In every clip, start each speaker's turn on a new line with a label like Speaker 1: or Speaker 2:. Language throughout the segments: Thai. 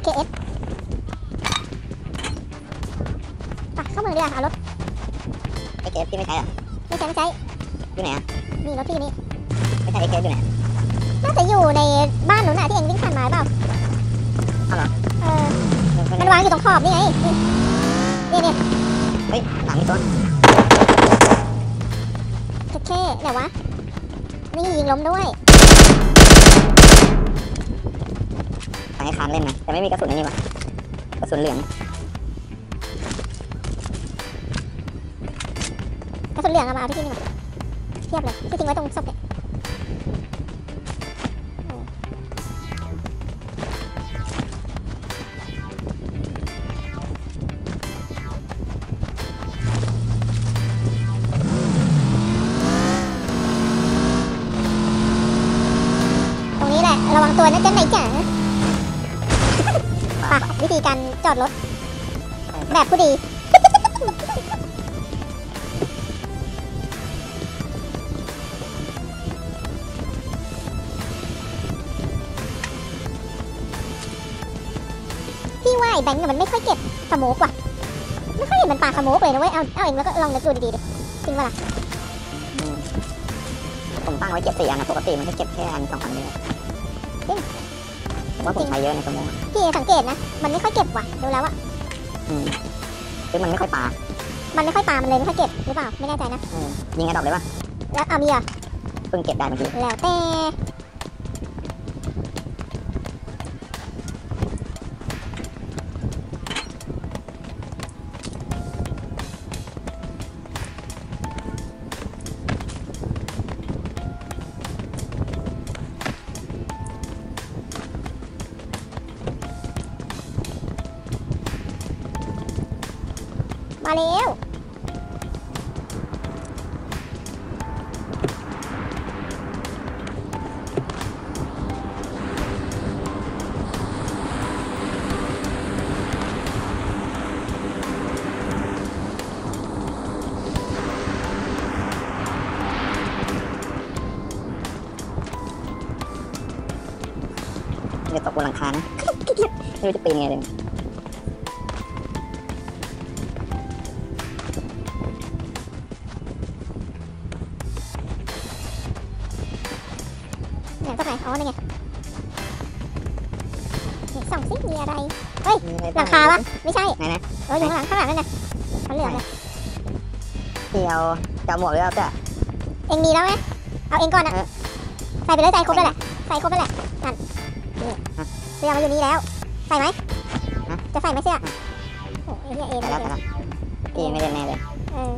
Speaker 1: SKS ไปเข้าเมืองดีกว่าเอารถ
Speaker 2: ไอเคสที่ไม่ใช่อะ
Speaker 1: ไม่ใช่ไม่ใช่
Speaker 2: อยู่ไหนอะ
Speaker 1: นี่รถพี่อยู่นี่
Speaker 2: ไม่ใช่ไอเคสอยู่ไหน
Speaker 1: น่าจะอยู่ในบ้านหนูน่ะที่เองวิ่งผ่านมาหรือเปล่า
Speaker 2: เอาเหรอ
Speaker 1: เออ
Speaker 2: เฮ้ย
Speaker 1: มันวางอยู่ตรงขอบนี่ไงนี่นี่นี่
Speaker 2: เฮ้ยหลังมีตัว
Speaker 1: เท่ๆไหนวะนี่ยิงล้มด้วย
Speaker 2: สั่งให้คานเล่นนะแต่ไม่มีกระสุนในนี่วะกระสุนเหลือง
Speaker 1: กระสุนเหลืองเอามาเอาที่พี่นี่มาเทียบเลยที่ทิ้งไว้ตรงศพเนี่ยตรงนี้แหละระวังตัวนะเจ๊ไหนจ๋า ไปวิธีการจอดรถ แบบผู้ดีพี่ว่าไอ้แบงค์เนี่ยมันไม่ค่อยเก็บสโมกว่ะ ไม่ค่อยเห็นมันปาสโมกเลยนะเว้ย เอา เอาเองแล้วก็ลองนึกดูดีๆดิจริงปะล่ะ
Speaker 2: อืมผมตั้งไว้เก็บสี่อันนะปกติมันจะเก็บแค่อันสองอันเลยผม ว่าผมใช้เยอะในสมองอะ
Speaker 1: พี่สังเกตนะ มันไม่ค่อยเก็บว่ะดูแล้วอะ
Speaker 2: อืมคือมันไม่ค่อยปา
Speaker 1: มันไม่ค่อยปา มันเลยไม่ค่อยเก็บหรือเปล่า ไม่แน่ใจนะ
Speaker 2: เออยิงกระดอกเลยปะ
Speaker 1: แล้วเอามีเหรอะ
Speaker 2: เพิ่งเก็บได้เมื่อกี้
Speaker 1: แล้วแต่ มาแล้ว
Speaker 2: มันจะตกบนหลังคานะไม่รู้จะปีนไงเลย
Speaker 1: ไหนก็ไหนอ๋อนี่ไงนี่ส่องซิมีอะไรหลังคาวะ ไม่ใช่
Speaker 2: ไหนนะ
Speaker 1: เอออยู่ข้างหลังข้างหลังนั่นน่ะเขาเหลืองเลย
Speaker 2: ที่เอาจะเอาหมวกหรือเอาเสื้อ
Speaker 1: เองมีแล้วไหมเอาเองก่อนนะ
Speaker 2: เออ
Speaker 1: ใส่ไปเลยใส่ครบแล้วแหละ ใส่ครบแล้วแหละ นั่น นี่
Speaker 2: ฮะ
Speaker 1: เสื้อมาอยู่นี่แล้ว ใส่ไหม
Speaker 2: ฮะ
Speaker 1: จะใส่ไหมเสื้อโอ้ยเฮียเอ
Speaker 2: ใส่
Speaker 1: เล
Speaker 2: แล้ว
Speaker 1: ย
Speaker 2: ใส่แล้วพี่ไม่เล่นแน่เลย
Speaker 1: เออ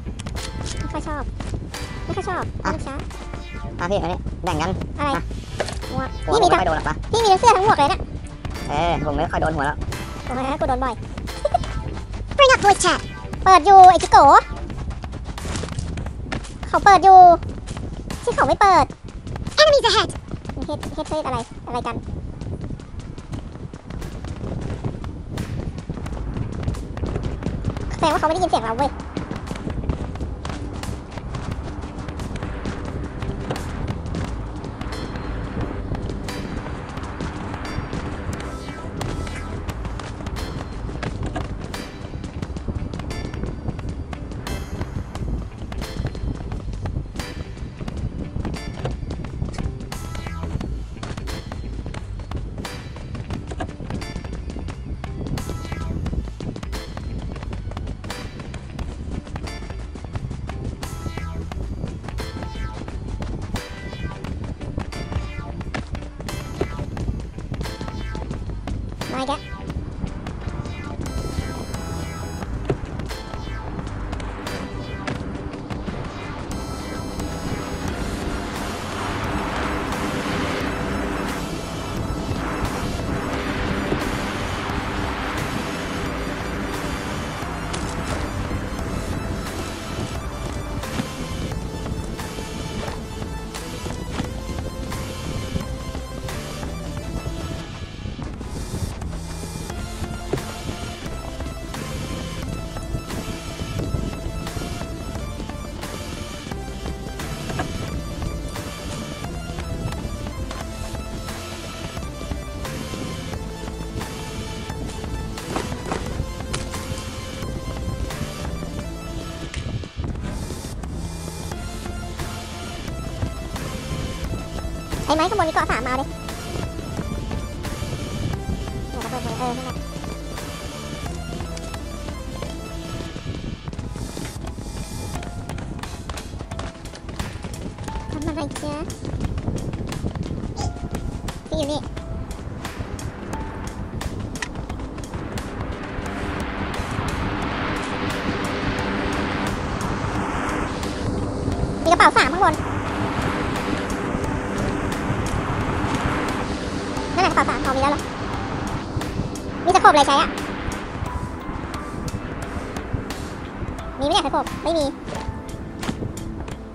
Speaker 1: ไม่ค่อยชอบ ไม่ค่อยชอบ
Speaker 2: อะ
Speaker 1: ต้องช้า
Speaker 2: อะพี่มานี่แบ่งกัน
Speaker 1: อะไร
Speaker 2: อะ
Speaker 1: หัว
Speaker 2: หัว
Speaker 1: พี่
Speaker 2: ผม
Speaker 1: มี
Speaker 2: ไม่
Speaker 1: ทั้ง
Speaker 2: ค่อยโดนหรอกปะ
Speaker 1: พี่มีทั้งเสื้อทั้งหมวกเลยนะ
Speaker 2: เออผมไม่ค่อยโดนหัวแล้ว
Speaker 1: โอ้ยกูโดนบ่อย Bring up voice chat เปิดอยู่ไอ้จิโกะเขาเปิดอยู่ที่เขาไม่เปิด Enemies ahead เฮ็ดเฮ็ดเฮ็ดอะไรอะไรกันแสดงว่าเขาไม่ได้ยินเสียงเราเว้ย ม ไอ้ไม้ข้างบนนี้เกาะสามมาเลยเดี๋ยวระเบิดเลยเออนั่นแหละ ใช้อะมีไหมเนี่ยตะขบไม่มี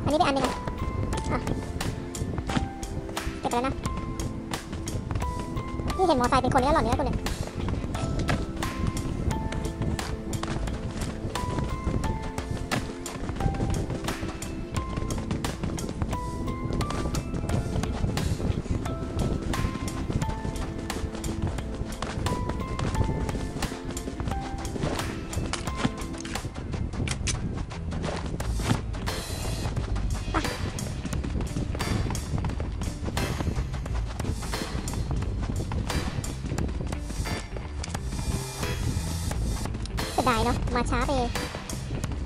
Speaker 1: อันนี้ไปอันหนึงอะอะเก็บไปแล้วนะ นี่เห็นมอไซค์เป็นคนนี้หล่อนเนี้ยคนเนี่ย เนาะมาช้าไป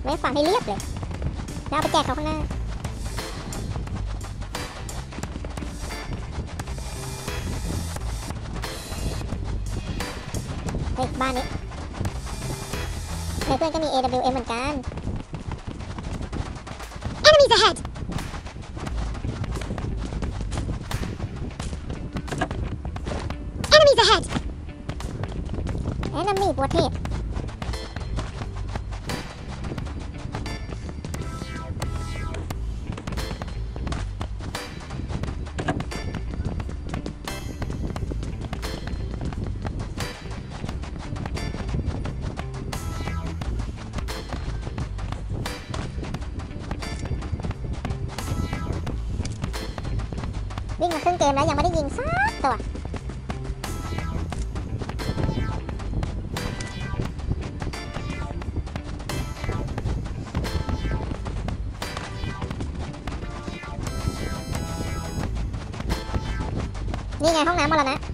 Speaker 1: ไม่ฟังให้เรียบเลยแล้วไปแจกเขาข้างหน้าเฮ้ยบ้านนี้ในเพื่อนก็มี AWM เหมือนกัน Enemies ahead Enemies ahead Enemy ประเทศวิ่งมาครึ่งเกม แล้วยังไม่ได้ยิงสักตัวนี่ไง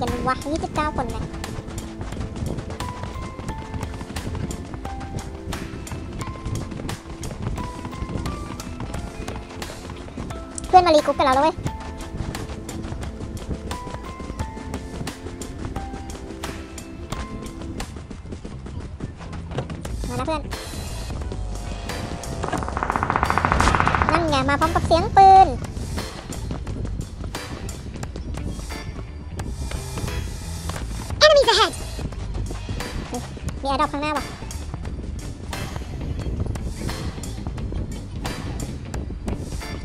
Speaker 1: กันวะ29 คนนะเพื่อนมารีกรุ๊ปไปแล้วแล้วเว้ย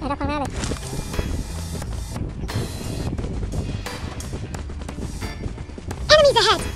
Speaker 1: แอร์ดรอปข้างหน้าเลย Enemies ahead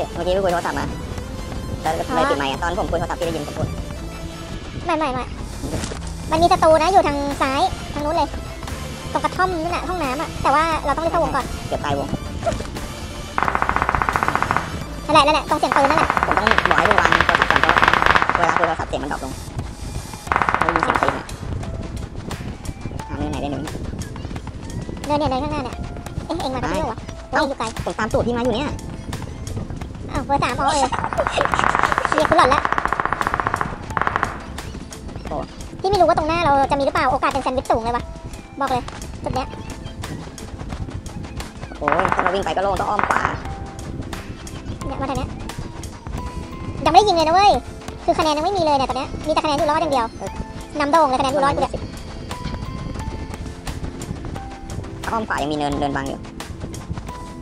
Speaker 1: พี่
Speaker 2: เมื่อกี้พี่คุยโทรศัพท์มาแล้วก็เลยปิดไมค์อะตอนผมคุยโทรศัพท์พี่ได้ยินผมพูด
Speaker 1: ไม่ไม่ไม่มันมีศัตรูนะอยู่ทางซ้ายทางนู้นเลย ตรงกระท่อมนั่นแหละห้องน้ำอะแต่ว่าเราต้องรีบเข้าวงก่อน
Speaker 2: เกือบตายวง
Speaker 1: นั่นแหละนั่นแหละตรงเสียงปืนนั่นแหละ
Speaker 2: ผมต้องบอกให้พี่วางโทรศัพท์ก่อนเพราะเวลาคุยโทรศัพท์เสียงมันดรอปลงไม่มีเสียงตีนอะหาเรื่องไหนได้หนึ่ง
Speaker 1: เดินเนี่ยเดินข้างหน้าเนี่ยเอ๊ะเองมากับพี่วะว่าอยู่ไกล
Speaker 2: ผมตามตูดพี่มาอยู่เนี่ย
Speaker 1: อ้าวเบอร์สามอ๋อเออเรียกคุณหล่อนละพี่ไม่รู้ว่าตรงหน้าเราจะมีหรือเปล่า โอกาสเป็นแซนด์วิชสูงเลยวะบอกเลยจุดเนี้ย
Speaker 2: โอ้ยถ้าเราวิ่งไปก็โล่งต้องอ้อมขวา
Speaker 1: เนี่ยมาทางเนี้ยยังไม่ได้ยิงเลยนะเว้ย คือคะแนนยังไม่มีเลยเนี่ยตอนเนี้ย มีแต่คะแนนอยู่รอดอย่างเดียวนำโด่งเลยคะแนนอยู่รอดกูเนี่ย
Speaker 2: ถ้าอ้อมขวายังมีเนินเนินบังอยู่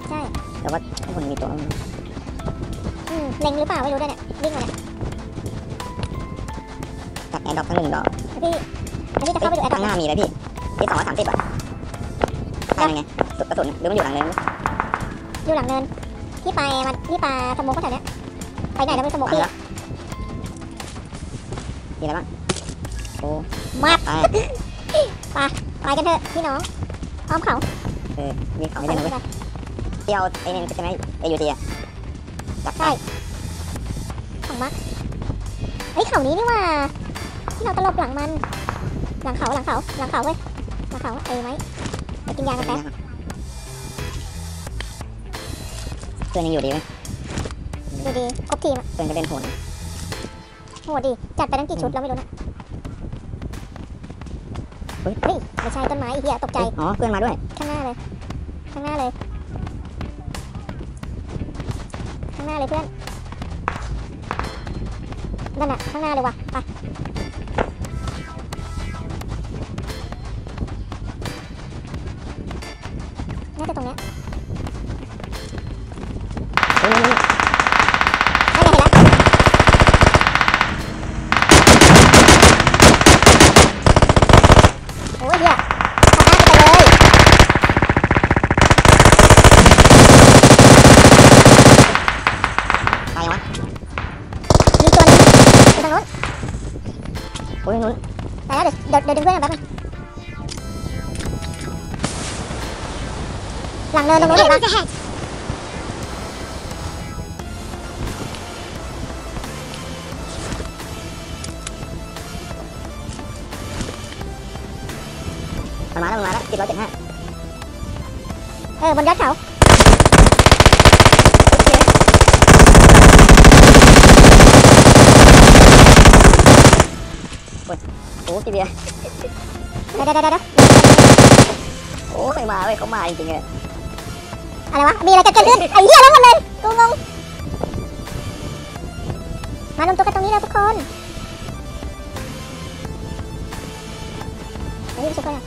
Speaker 1: ใช่
Speaker 2: แต่ว่าข้างบนมีตัว
Speaker 1: อืม เล็งหรือเปล่าไม่รู้ด้วยเนี่ยวิ่งมาเนี่ย
Speaker 2: จัดแอร์ดรอปทั้งหนึ่งดอก
Speaker 1: แล้วพี่แล้วพี่จะเข้าไปดูแอดดอ
Speaker 2: ข้างหน้ามีไหมพี่ที่สองร้อยสามสิบอะใช่ไงสุดกระสุนหรือมันอยู่หลังเนิน
Speaker 1: อยู่หลังเนินพี่ไปมาพี่ปาสโมกก็แถวเนี้ยไปไหนแล้วไม่สโมก
Speaker 2: ไป
Speaker 1: พี่
Speaker 2: แล้วมีอะไรบ้างโอ้
Speaker 1: มาบ
Speaker 2: ไป
Speaker 1: ไปกันเถอะพี่น้องอ้อมเขา
Speaker 2: เออมีของ
Speaker 1: ไป
Speaker 2: ให้เล่น
Speaker 1: ไป
Speaker 2: ด้วยที่เอาไอ้นี่ใช่ไหมไอยูทีอะ จับ
Speaker 1: ใช่ของมักเฮ้ยเขานี้นี่ว่า ที่เราตลบหลังมัน หลังเขาหลังเขาหลังเขาเว้ยหลังเขาเอ้ยไหมไปกินยากันแป๊บ
Speaker 2: เพื่อนยังอยู่ดีไหม
Speaker 1: ดูดีครบทีมอะ
Speaker 2: เพื่อนก็เล่นโหด
Speaker 1: โหดีจัดไปตั้งกี่ชุดแล้วไม่รู้นะ
Speaker 2: เฮ้ย
Speaker 1: เฮ้ยไม่ใช่ต้นไม้อีกทีอะตกใจ
Speaker 2: อ๋อ เพื่อนมาด้วย
Speaker 1: ข้างหน้าเลย ข้างหน้าเลย เลยเพื่อนนั่นน่ะข้างหน้าเลยว่ะไปน่าจะตรงเนี้ย
Speaker 2: เฮ้ยนี่นี่
Speaker 1: น่าจะเห็นแล้วโอ้ยเหี้ยขับหน้าไปเลย
Speaker 2: ตายยังวะ
Speaker 1: มีตัวหนึงอยู่ทางโน้น
Speaker 2: โอ้ยนู้น
Speaker 1: ไปแล้วเดี๋ยวเดี๋ยวเดี๋ยวดึงเพื่อนกันแป๊บนึงหลังเนินตรงโน้นเห็นปะ
Speaker 2: มันมาแล้วมันมาแล้วเจ็ด ร้อยเจ็ดห้า
Speaker 1: เออบนยอดเขา
Speaker 2: โอ้พี่เบียร์
Speaker 1: เดี๋ยวเดี๋ยวเดี๋ยวเดี๋ยว
Speaker 2: โอ้ยมาเว้ยเขามาจริงๆเลย
Speaker 1: อะไรวะ มีอะไรจะเกิดขึ้นไอ้เหี้ยแล้วหมดเลยกูงง มารวมตัวกันตรงนี้แล้วทุกคนเฮ้ยไม่ใช่คนอะ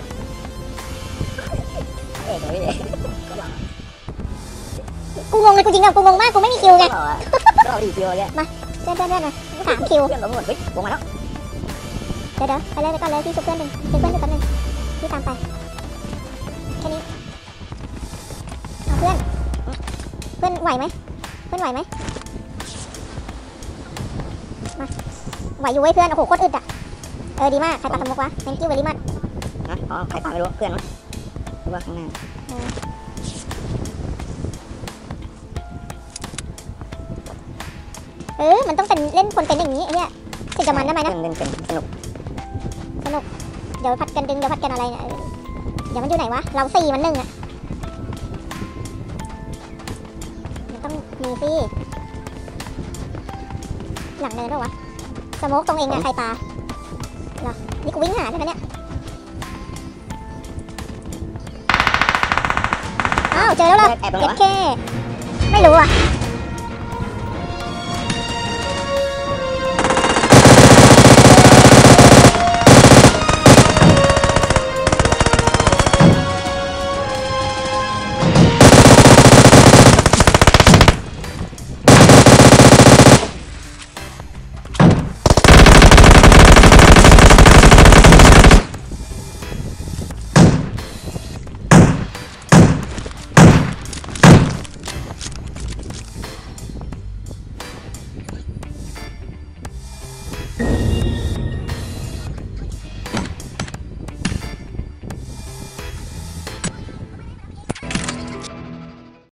Speaker 2: เอกเลยพี่
Speaker 1: กูงงเลยกูจริงอะกูงงมากกูไม่มีคิวไง
Speaker 2: ก็บอกว่าก็เอาดีคิวเนี่ย
Speaker 1: เพื่อนเพื่อนเพื่อนมาสามคิว
Speaker 2: เพื่อนเราหมดเฮ้ยวงมาแล้ว
Speaker 1: เดี๋ยวเดี๋ยวไปเลยไปก่อนเลยพี่ชุบเพื่อนหนึ่งชุบเพื่อนอยู่แป๊บนึงพี่ตามไปแค่นี้เอาเพื่อน เพื่อนไหวไหมเพื่อนไหวไหมมาไหวอยู่เว้ยเพื่อนโอ้โหโคตรอึดอะเออดีมากใครปาสมุกวะ thank you very much
Speaker 2: นะอ๋อใครปาไม่รู้เพื่อนมั้งหรือว่าข้างหน้า
Speaker 1: เออมันต้องเป็นเล่นคนเป็นอย่างนี้ไอ้เนี่ยถึงจะมันได้ไหมนะ
Speaker 2: เล่นเป็นสนุก
Speaker 1: เดี๋ยวพัดกันดึงเดี๋ยวพัดกันอะไรเนี่ยเออเดี๋ยวมันอยู่ไหนวะ เราสี่มันหนึ่งอะมันต้องมีสิหลังเนินด้วยวะ สโมกตรงเองอะใครปลาเหรอนี่กูวิ่งหาใช่ไหมเนี่ย อ้าว เจอแล้วเหรอ
Speaker 2: แอบตรงไหน
Speaker 1: เจ็ด
Speaker 2: วะ
Speaker 1: เคไม่รู้อะ